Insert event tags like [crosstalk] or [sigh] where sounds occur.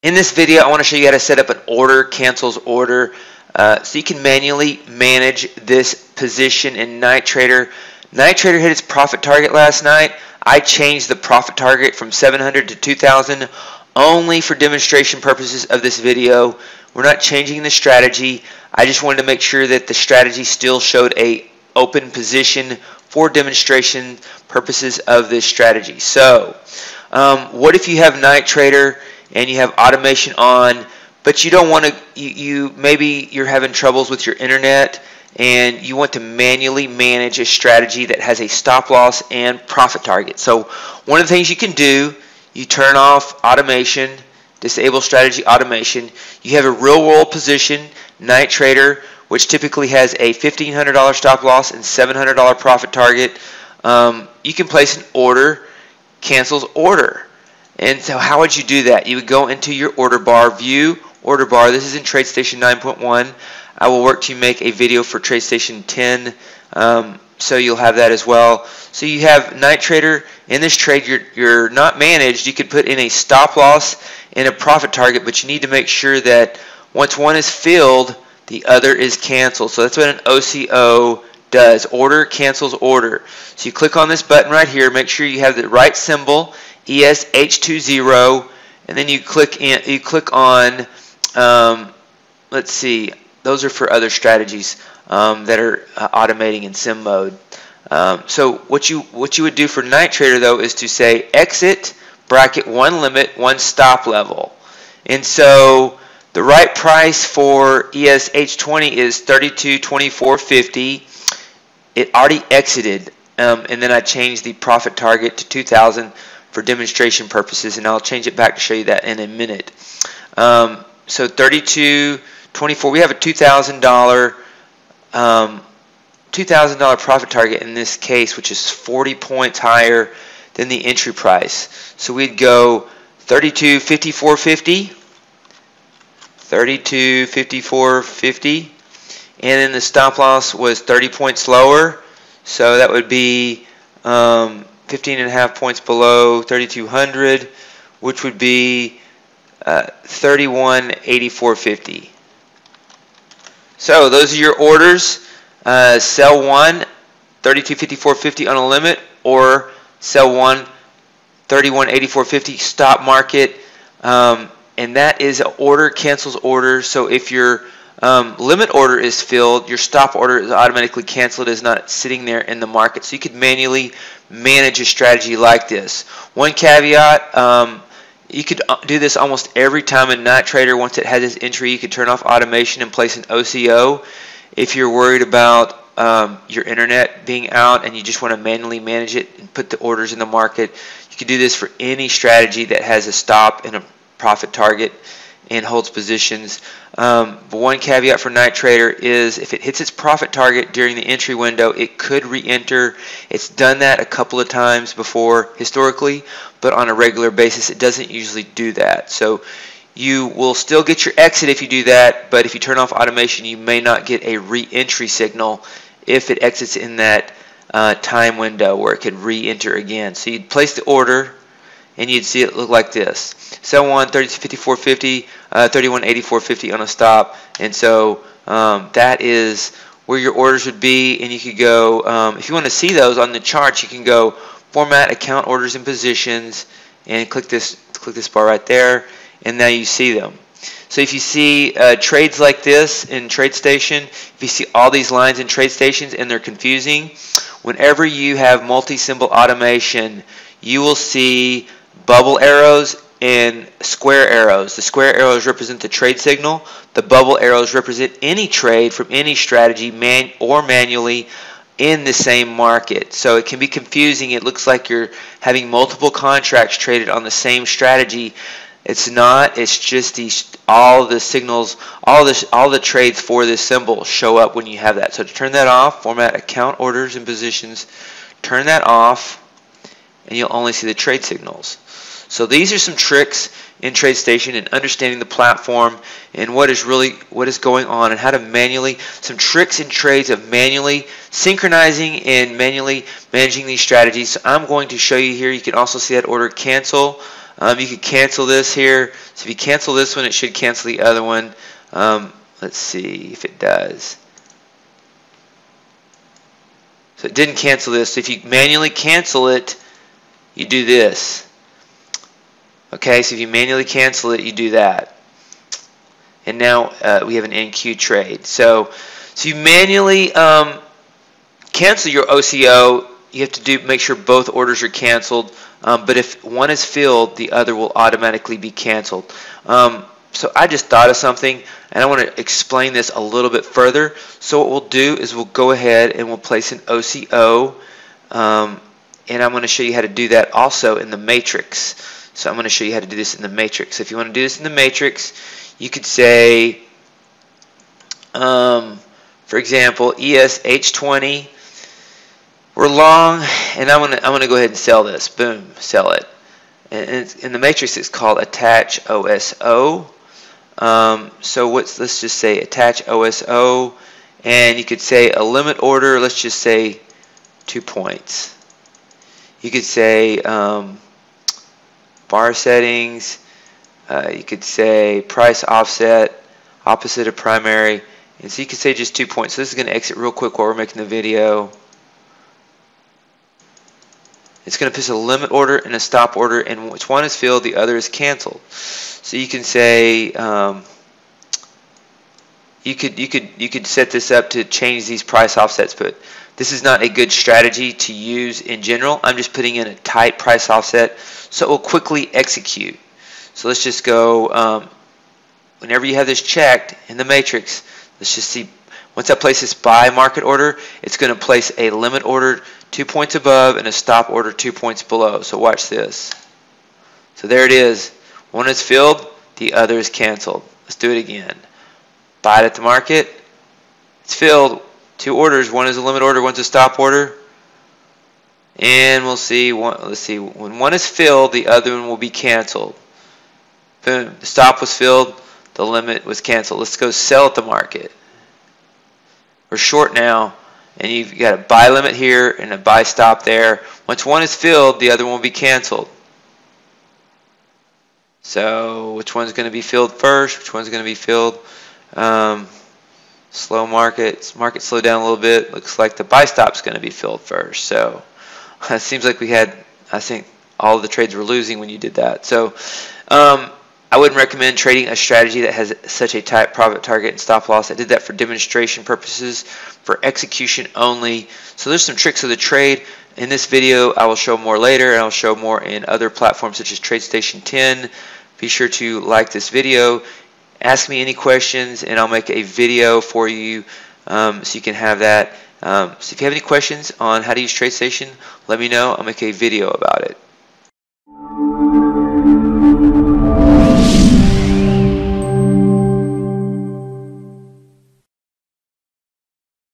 In this video, I want to show you how to set up an order cancels order uh, so you can manually manage this position in Night Trader. Night Trader hit its profit target last night. I changed the profit target from 700 to 2000 only for demonstration purposes of this video. We're not changing the strategy. I just wanted to make sure that the strategy still showed a open position for demonstration purposes of this strategy. So, um, what if you have Night Trader and you have automation on, but you don't want to, you, you maybe you're having troubles with your internet and you want to manually manage a strategy that has a stop loss and profit target. So one of the things you can do, you turn off automation, disable strategy automation. You have a real world position, Night Trader, which typically has a $1,500 stop loss and $700 profit target. Um, you can place an order, cancels order. And so how would you do that? You would go into your order bar, view order bar. This is in TradeStation 9.1. I will work to make a video for TradeStation 10. Um, so you'll have that as well. So you have Night Trader. In this trade, you're, you're not managed. You could put in a stop loss and a profit target, but you need to make sure that once one is filled, the other is canceled. So that's what an OCO does. Order cancels order. So you click on this button right here. Make sure you have the right symbol ESH20, and then you click in, you click on, um, let's see, those are for other strategies um, that are uh, automating in sim mode. Um, so what you what you would do for Night Trader though is to say exit bracket one limit one stop level, and so the right price for ESH20 is 32.24.50. It already exited, um, and then I changed the profit target to 2,000 for demonstration purposes, and I'll change it back to show you that in a minute. Um, so 32, 24, we have a $2,000 um, $2,000 profit target in this case, which is 40 points higher than the entry price. So we'd go 32, 54, 50, 32, 54, 50, and then the stop loss was 30 points lower. So that would be um, 15 and a half points below 3200 which would be uh, 3184.50 so those are your orders. Uh, sell one 3254.50 on a limit or sell one 3184.50 stop market. Um, and that is order cancels order. So if your um, limit order is filled, your stop order is automatically canceled, is not sitting there in the market. So you could manually manage a strategy like this. One caveat, um, you could uh, do this almost every time in Night Trader. Once it has its entry, you could turn off automation and place an OCO. If you're worried about um, your internet being out and you just want to manually manage it and put the orders in the market, you can do this for any strategy that has a stop and a profit target and holds positions. Um, one caveat for Night Trader is if it hits its profit target during the entry window, it could re-enter. It's done that a couple of times before historically, but on a regular basis, it doesn't usually do that. So you will still get your exit if you do that, but if you turn off automation, you may not get a re-entry signal if it exits in that uh, time window where it could re-enter again. So you'd place the order and you'd see it look like this. Sell one, 3254.50, uh, 3184.50 on a stop, and so um, that is where your orders would be, and you could go, um, if you want to see those on the charts, you can go format account orders and positions, and click this, click this bar right there, and now you see them. So if you see uh, trades like this in TradeStation, if you see all these lines in TradeStations and they're confusing, whenever you have multi-symbol automation, you will see bubble arrows and square arrows. The square arrows represent the trade signal. The bubble arrows represent any trade from any strategy man or manually in the same market. So it can be confusing. It looks like you're having multiple contracts traded on the same strategy. It's not. It's just these all the signals, all this, all the trades for this symbol show up when you have that. So to turn that off, format account orders and positions. Turn that off, and you'll only see the trade signals. So these are some tricks in TradeStation and understanding the platform and what is really what is going on and how to manually some tricks and trades of manually synchronizing and manually managing these strategies. So I'm going to show you here. You can also see that order cancel Um, you can cancel this here. So if you cancel this one, it should cancel the other one. Um, let's see if it does. So it didn't cancel this. So if you manually cancel it, you do this. Okay, so if you manually cancel it, you do that. And now uh, we have an NQ trade. So, so you manually um, cancel your OCO. You have to do make sure both orders are canceled. Um, but if one is filled, the other will automatically be canceled. Um, so I just thought of something, and I want to explain this a little bit further. So what we'll do is we'll go ahead and we'll place an OCO, um, and I'm going to show you how to do that also in the matrix. So I'm going to show you how to do this in the matrix. If you want to do this in the matrix, you could say, um, for example, ESH20. We're long, and I'm gonna I'm gonna go ahead and sell this. Boom, sell it. And in the matrix, it's called attach OSO. Um, so what's let's just say attach OSO, and you could say a limit order. Let's just say two points. You could say um, bar settings. Uh, you could say price offset, opposite of primary. And so you could say just two points. So this is going to exit real quick while we're making the video. It's going to push a limit order and a stop order, and which one is filled, the other is canceled. So you can say um, you could you could you could set this up to change these price offsets, but this is not a good strategy to use in general. I'm just putting in a tight price offset so it will quickly execute. So let's just go. Um, whenever you have this checked in the matrix, let's just see. Once I place this buy market order, it's going to place a limit order two points above and a stop order two points below. So watch this. So there it is. One is filled, the other is canceled. Let's do it again. Buy it at the market. It's filled. Two orders. One is a limit order, one's a stop order. And we'll see. One, let's see. When one is filled, the other one will be canceled. Boom. The stop was filled. The limit was canceled. Let's go sell at the market. We're short now and you've got a buy limit here and a buy stop there. Once one is filled, the other one will be canceled. So which one's going to be filled first? Which one's going to be filled? Um, slow market. Market slowed down a little bit. Looks like the buy stop's going to be filled first. So [laughs] it seems like we had, I think, all the trades were losing when you did that. So um, I wouldn't recommend trading a strategy that has such a tight profit target and stop loss. I did that for demonstration purposes, for execution only. So there's some tricks of the trade. In this video, I will show more later, and I'll show more in other platforms such as TradeStation 10. Be sure to like this video, ask me any questions, and I'll make a video for you um, so you can have that. Um, so if you have any questions on how to use TradeStation, let me know. I'll make a video about it.